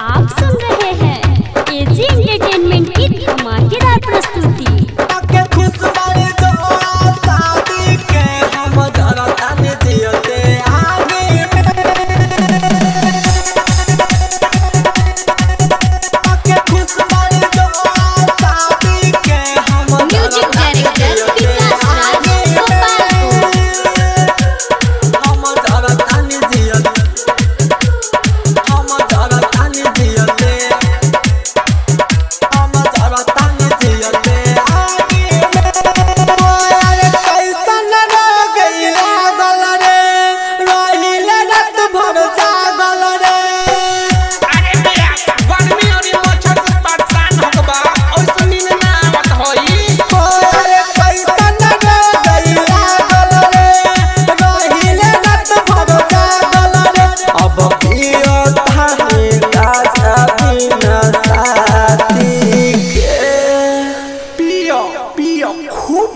आप सुन रहे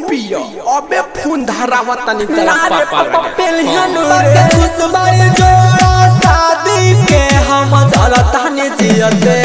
पियो। अबे खून धारावा तनी तेरा पापा पेलहन रे खुशबू जोड़ा शादी के हम चलतानी जियते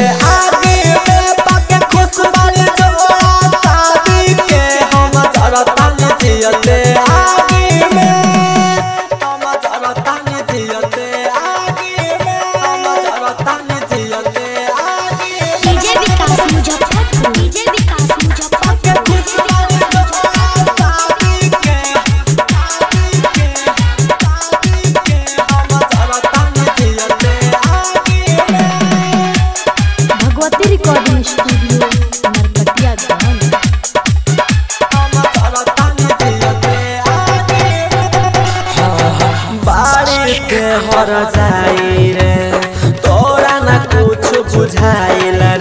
के हर जाए रे तोरा ना कुछ बुझाइला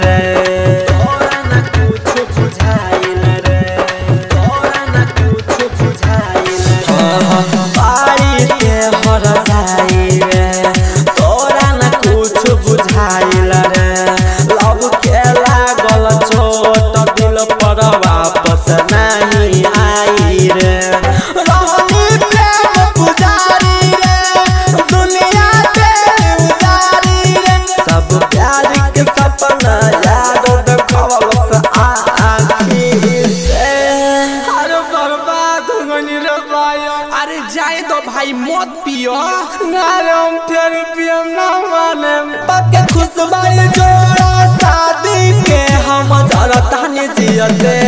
मत पियो नारम फिर पियो ना माने। पक्के खुशबाई जोड़ा शादी के। हम जरा तानी जियते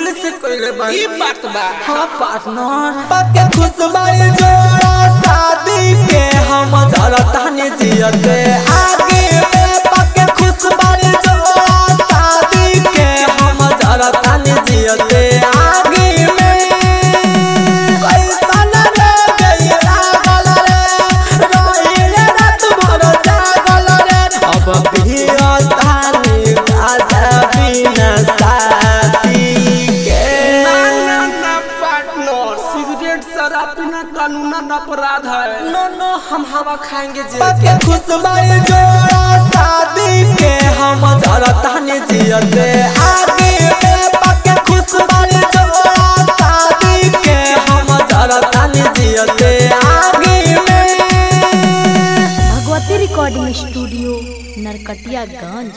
दिल से कोई ले बात ये बात बा हाँ। पार्टनर पके खुश बाड़ी जोड़ा शादी के हम जरा ताने जियते आगे कानून अपराध है। नो नो हम हवा खाएँगे भगवती रिकॉर्डिंग स्टूडियो नरकटियागंज